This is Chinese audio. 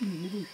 嗯